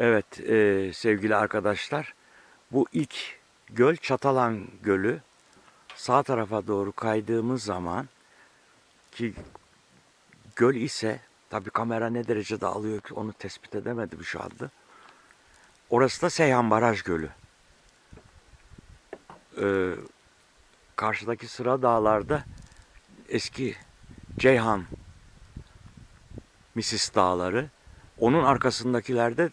Evet e, sevgili arkadaşlar bu ilk göl Çatalan Gölü sağ tarafa doğru kaydığımız zaman ki göl ise tabi kamera ne derecede alıyor ki onu tespit edemedim şu anda. Orası da Seyhan Baraj Gölü. Ee, karşıdaki sıra dağlarda eski Ceyhan Misis Dağları. Onun arkasındakilerde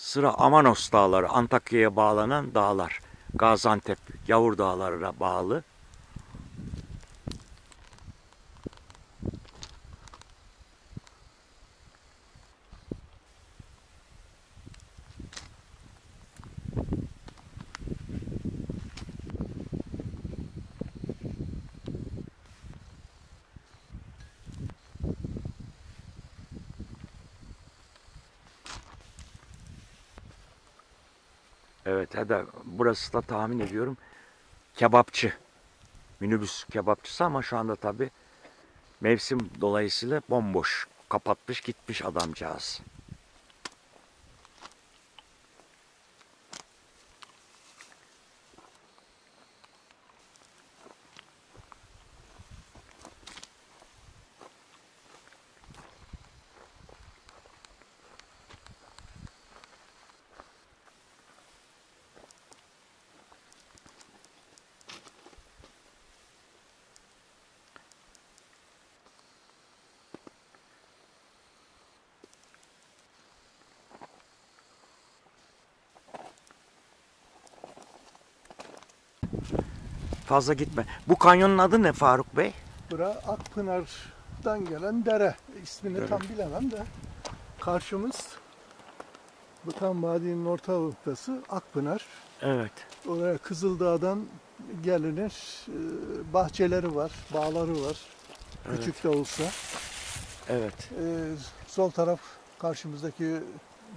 sıra Amanos Dağları, Antakya'ya bağlanan dağlar. Gaziantep, Yavur Dağları'na bağlı. Evet hadi burası da tahmin ediyorum kebapçı. Minibüs kebapçısı ama şu anda tabi mevsim dolayısıyla bomboş. Kapatmış gitmiş adamcağız. Fazla gitme. Bu kanyonun adı ne Faruk Bey? Bura Akpınar'dan gelen dere. İsmini Dere. tam bilemem de. Karşımız bu tam vadinin orta noktası Akpınar. Evet. Oraya Kızıldağ'dan gelinir. Ee, Bahçeleri var, bağları var. Küçük de olsa. Evet. Ee, sol taraf karşımızdaki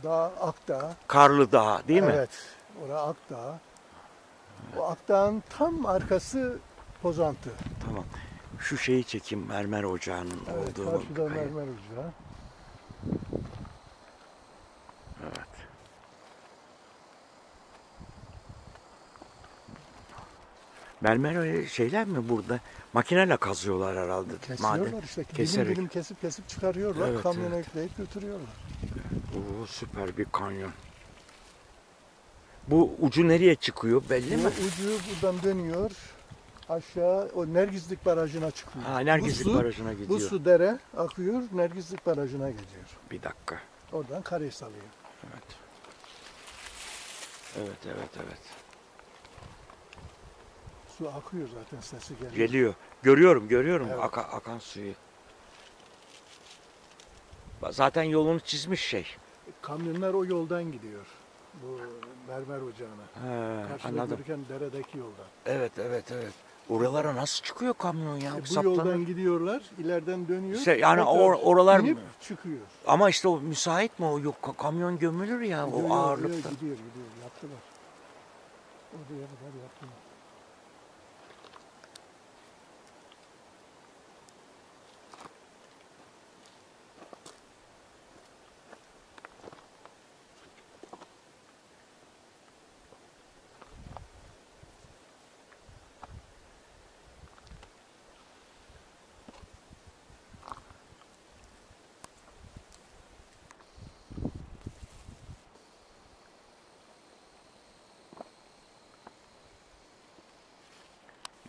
dağ Akdağ. Karlı Dağ değil mi? Evet. Orası Akdağ. Akdağ'ın tam arkası Pozantı. Tamam. Şu şeyi çekeyim mermer ocağının Evet, olduğu. karşıda kayı. mermer ocağı. Evet. Mermer şeyler mi burada? Makineyle kazıyorlar herhalde. Kesiyorlar Maden. işte. Keserek. dilim kesip kesip çıkarıyorlar. Evet, kamyona evet. yükleyip götürüyorlar. Oo, süper bir kanyon. Bu ucu nereye çıkıyor belli Bu mi? ucu buradan dönüyor. Aşağı o Nergizlik Barajı'na çıkıyor. Ha, Nergizlik bu su, Barajı'na gidiyor. Bu su dere akıyor. Nergizlik Barajı'na gidiyor. Bir dakika. Oradan karayı salıyor. Evet. Evet, evet, evet. Su akıyor zaten sesi geliyor. Geliyor. Görüyorum, görüyorum Evet. aka- akan suyu. Zaten yolunu çizmiş şey. Kamyonlar o yoldan gidiyor. Bu mermer ocağına. He, Karşıda anladım. görürken deredeki yoldan. Evet, evet, evet. Oralara nasıl çıkıyor kamyon ya? E, bu Saplanır. yoldan gidiyorlar, ileriden dönüyor. İşte yani or- oralar inip çıkıyor. ama işte o müsait mi o? Yok ka- kamyon gömülür ya Gidiyor, o ağırlıkta. Gidiyor, gidiyor, yaptılar. Oraya kadar yaptılar.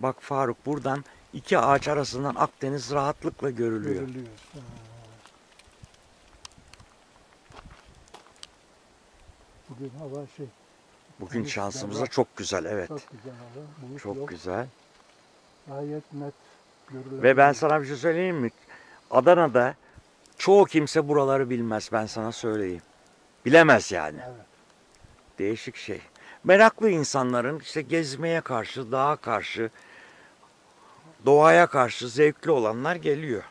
Bak Faruk buradan iki ağaç arasından Akdeniz rahatlıkla görülüyor. Görülüyor. Ha. Bugün hava şey Bugün şansımıza çok güzel evet. çok güzel hava. Bulut Çok yok. güzel. Gayet net görülebilir. Ve ben sana bir şey söyleyeyim mi? Adana'da çoğu kimse buraları bilmez ben sana söyleyeyim. Bilemez yani. Evet. Değişik şey. Meraklı insanların işte gezmeye karşı, dağa karşı, doğaya karşı zevkli olanlar geliyor.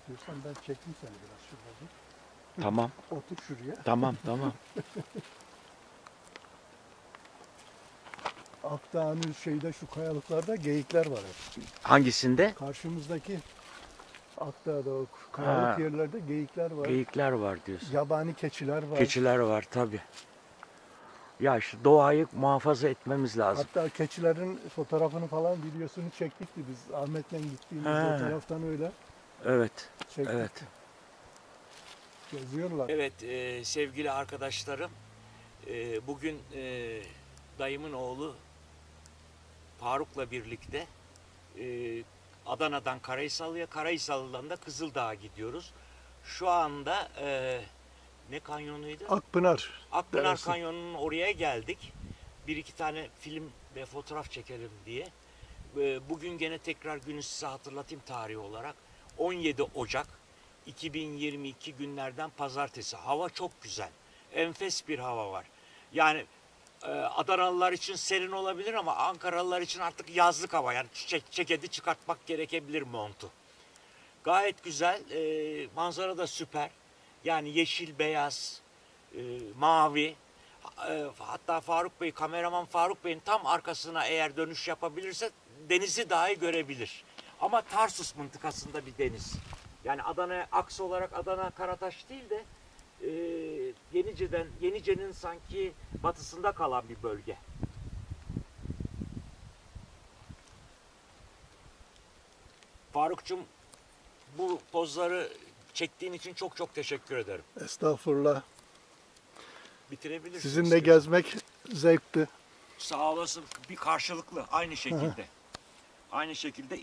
İstiyorsan ben çekeyim seni biraz şurada. Tamam. Otur şuraya. Tamam tamam. Akdağ'ın şeyde şu kayalıklarda geyikler var. Hep. Hangisinde? Karşımızdaki Akdağ'da o kayalık Ha. yerlerde geyikler var. Geyikler var diyorsun. Yabani keçiler var. Keçiler var tabi. Ya işte doğayı muhafaza etmemiz lazım. Hatta keçilerin fotoğrafını falan videosunu çektik de biz Ahmet'le gittiğimizde He. o taraftan öyle Evet, çektik. evet. Geziyorlar. Evet e, sevgili arkadaşlarım, e, bugün e, dayımın oğlu Faruk'la birlikte e, Adana'dan Karahisalı'ya, Karahisalı'dan da Kızıldağ'a gidiyoruz. Şu anda e, ne kanyonuydu? Akpınar. Akpınar Deresi. Kanyonu'nun oraya geldik. Bir iki tane film ve fotoğraf çekelim diye. Ee, Bugün gene tekrar günü size hatırlatayım tarihi olarak. 17 Ocak 2022 günlerden pazartesi. Hava çok güzel. Enfes bir hava var. Yani e, Adanalılar için serin olabilir ama Ankaralılar için artık yazlık hava. Yani çek, ceketi çıkartmak gerekebilir montu. Gayet güzel. E, manzara da süper. Yani yeşil, beyaz, e, mavi. E, hatta Faruk Bey, kameraman Faruk Bey'in tam arkasına eğer dönüş yapabilirse denizi dahi görebilir. Ama Tarsus mıntıkasında bir deniz. Yani Adana aks olarak Adana Karataş değil de e, Yenice'den Yenice'nin sanki batısında kalan bir bölge. Farukçum bu pozları çektiğin için çok çok teşekkür ederim. Estağfurullah. Bitirebilirsin. Sizinle istiyorsan. gezmek zevkti. Sağ olasın. Bir karşılıklı aynı şekilde. aynı şekilde.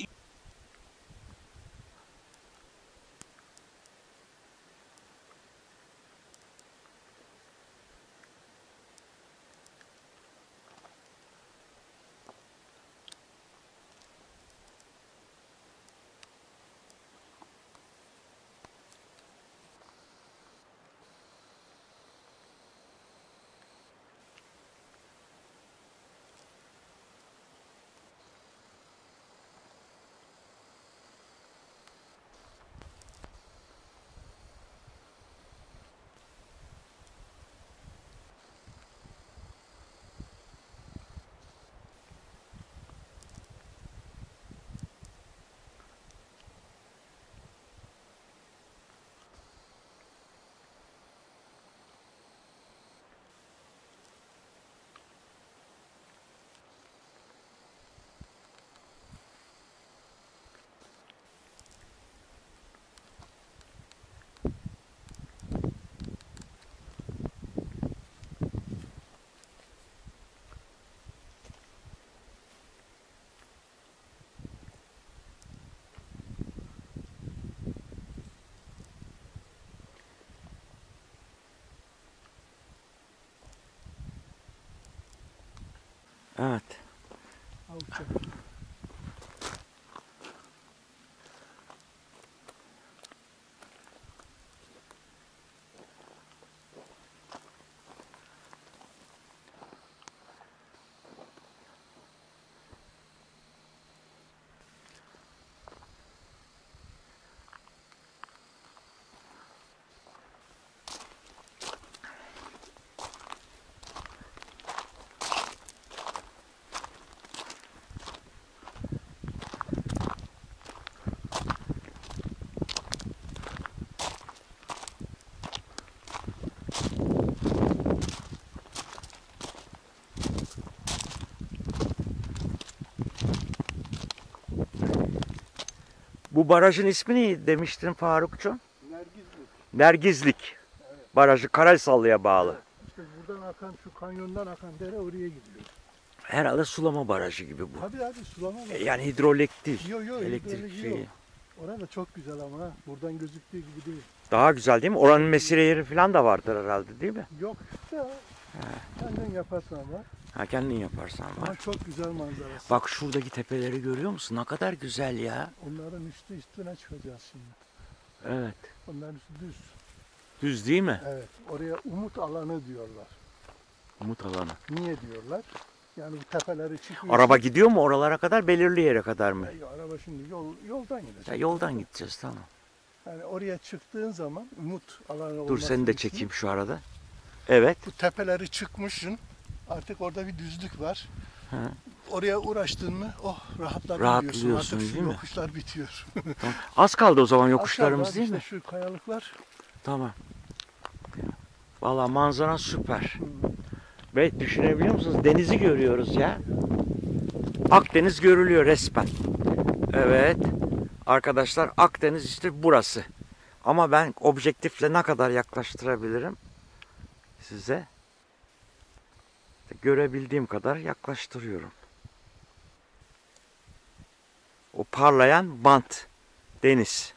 Evet. Bu barajın ismi ne demiştin Farukcuğum? Nergizli. Nergizlik. Barajı Karaysallı'ya bağlı. İşte buradan akan şu kanyondan akan dere oraya gidiyor. Herhalde sulama barajı gibi bu. Tabii abi sulama var. Yani hidrolik değil. Yok yok Elektrik şeyi. yok. Orada çok güzel ama ha. Buradan gözüktüğü gibi değil. Daha güzel değil mi? Oranın mesire yeri falan da vardır herhalde değil mi? Yok ya. Kendin yaparsan var. Ha kendin yaparsan Ama var. çok güzel manzarası. Bak şuradaki tepeleri görüyor musun? Ne kadar güzel ya. Onların üstü üstüne çıkacağız şimdi. Evet. Onların üstü düz. Düz değil mi? Evet. Oraya umut alanı diyorlar. Umut alanı. Niye diyorlar? Yani bu tepeleri çıkıyorsun. Araba gidiyor mu oralara kadar belirli yere kadar mı? Ya, araba şimdi yol, yoldan gidecek. Ya yoldan gideceğiz tamam. Yani oraya çıktığın zaman umut alanı Dur seni de için çekeyim şu arada. Evet. Bu tepeleri çıkmışsın. Artık orada bir düzlük var. Hı. Oraya uğraştın mı oh diyorsun. Artık şu değil mi? yokuşlar bitiyor. Tamam. Az kaldı o zaman yokuşlarımız değil işte mi? Şu kayalıklar. Tamam. Valla manzara süper. Ve düşünebiliyor musunuz? Denizi görüyoruz ya. Akdeniz görülüyor resmen. Evet. Arkadaşlar Akdeniz işte burası. Ama ben objektifle ne kadar yaklaştırabilirim size? Görebildiğim kadar yaklaştırıyorum. O parlayan bant deniz.